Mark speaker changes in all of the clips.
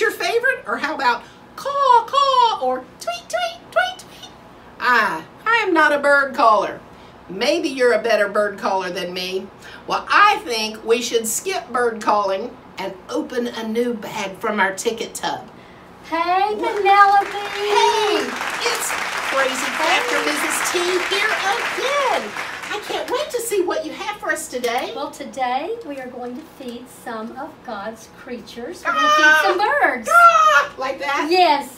Speaker 1: your favorite? Or how about caw, caw, or tweet, tweet, tweet, tweet? Ah, I am not a bird caller. Maybe you're a better bird caller than me. Well, I think we should skip bird calling and open a new bag from our ticket tub.
Speaker 2: Hey, Penelope.
Speaker 1: Hey, it's Crazy Crafter Mrs. T here again. I can't wait to see what you have for us today.
Speaker 2: Well, today we are going to feed some of God's creatures. We're going to feed some birds.
Speaker 1: Ah, like that?
Speaker 2: Yes,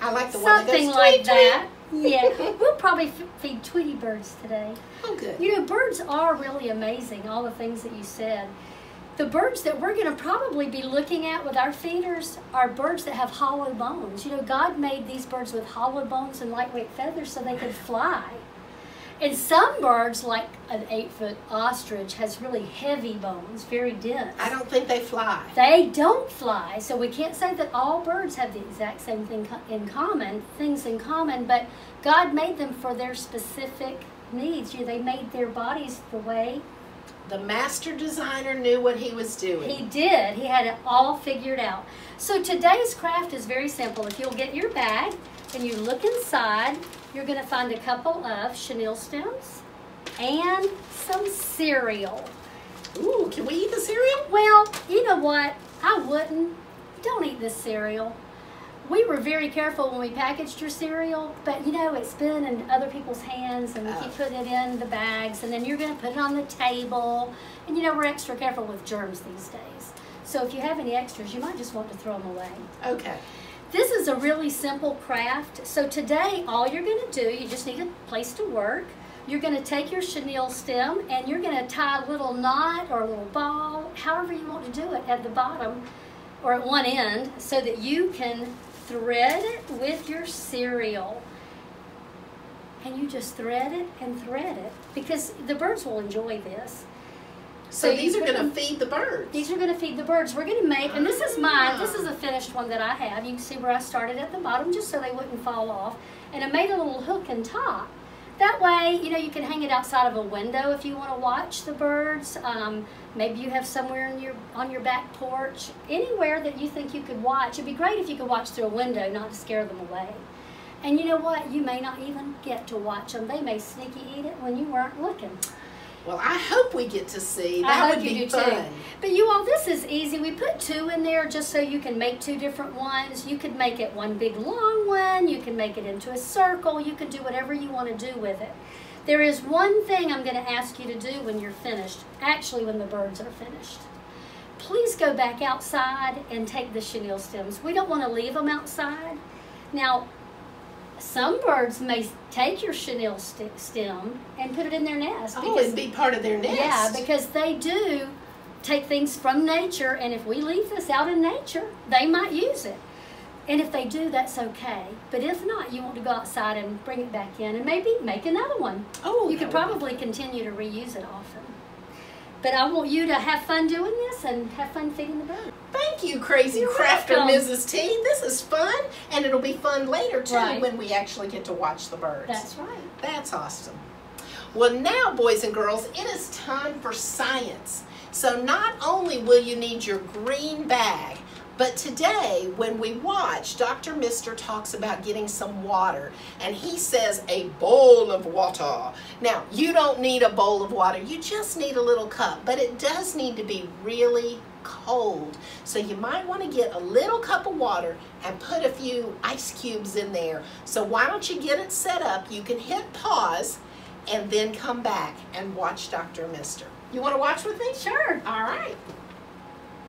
Speaker 1: I like the one
Speaker 2: something like that. Yeah, we'll probably f- feed Tweety birds today.
Speaker 1: Oh, good.
Speaker 2: You know, birds are really amazing, all the things that you said. The birds that we're going to probably be looking at with our feeders are birds that have hollow bones. You know, God made these birds with hollow bones and lightweight feathers so they could fly. And some birds, like an eight foot ostrich, has really heavy bones, very dense.
Speaker 1: I don't think they fly.
Speaker 2: They don't fly, so we can't say that all birds have the exact same thing in common, things in common, but God made them for their specific needs. You know, they made their bodies the way
Speaker 1: The master designer knew what he was doing.
Speaker 2: he did. He had it all figured out. So today's craft is very simple. If you'll get your bag and you look inside, you're going to find a couple of chenille stems and some cereal.
Speaker 1: Ooh, can we eat the cereal?
Speaker 2: Well, you know what? I wouldn't. Don't eat this cereal. We were very careful when we packaged your cereal, but you know, it's been in other people's hands and we
Speaker 1: Oh.
Speaker 2: keep putting it in the bags and then you're going to put it on the table. And you know, we're extra careful with germs these days. So if you have any extras, you might just want to throw them away.
Speaker 1: Okay.
Speaker 2: This is a really simple craft. So today, all you're going to do, you just need a place to work. You're going to take your chenille stem and you're going to tie a little knot or a little ball, however you want to do it, at the bottom or at one end so that you can thread it with your cereal. And you just thread it and thread it because the birds will enjoy this.
Speaker 1: So,
Speaker 2: you
Speaker 1: these are going to feed the birds.
Speaker 2: these are going to feed the birds. We're going to make, and this is mine. Ah. This is a finished one that I have. You can see where I started at the bottom just so they wouldn't fall off. And I made a little hook and top. That way, you know, you can hang it outside of a window if you want to watch the birds. Um, maybe you have somewhere in your on your back porch, anywhere that you think you could watch. It'd be great if you could watch through a window, not to scare them away. And you know what? You may not even get to watch them. They may sneaky eat it when you weren't looking.
Speaker 1: Well, I hope we get to see.
Speaker 2: I
Speaker 1: That
Speaker 2: hope
Speaker 1: would
Speaker 2: you
Speaker 1: be
Speaker 2: do
Speaker 1: fun.
Speaker 2: too. But you all, this is easy. We put two in there just so you can make two different ones. You could make it one big long one. You can make it into a circle. You can do whatever you want to do with it. There is one thing I'm going to ask you to do when you're finished, actually when the birds are finished. Please go back outside and take the chenille stems. We don't want to leave them outside. Now, some birds may take your chenille st- stem and put it in their nest.
Speaker 1: Oh, it'd be part of their nest.
Speaker 2: Yeah, because they do take things from nature, and if we leave this out in nature, they might use it. And if they do, that's okay. But if not, you want to go outside and bring it back in and maybe make another one.
Speaker 1: oh,
Speaker 2: You could
Speaker 1: would be
Speaker 2: probably continue to reuse it often. But I want you to have fun doing this and have fun feeding the birds.
Speaker 1: Thank you, Crazy
Speaker 2: You're
Speaker 1: Crafter
Speaker 2: welcome.
Speaker 1: Mrs. T. This is fun, and it'll be fun later too
Speaker 2: Right.
Speaker 1: when we actually get to watch the birds.
Speaker 2: That's right.
Speaker 1: That's awesome. Well, now, boys and girls, it is time for science. So, not only will you need your green bag, but today, when we watch, Dr. Mister talks about getting some water, and he says a bowl of water. Now, you don't need a bowl of water, you just need a little cup, but it does need to be really cold. So, you might want to get a little cup of water and put a few ice cubes in there. So, why don't you get it set up? You can hit pause and then come back and watch Dr. Mister. You want to watch with me?
Speaker 2: Sure.
Speaker 1: All right.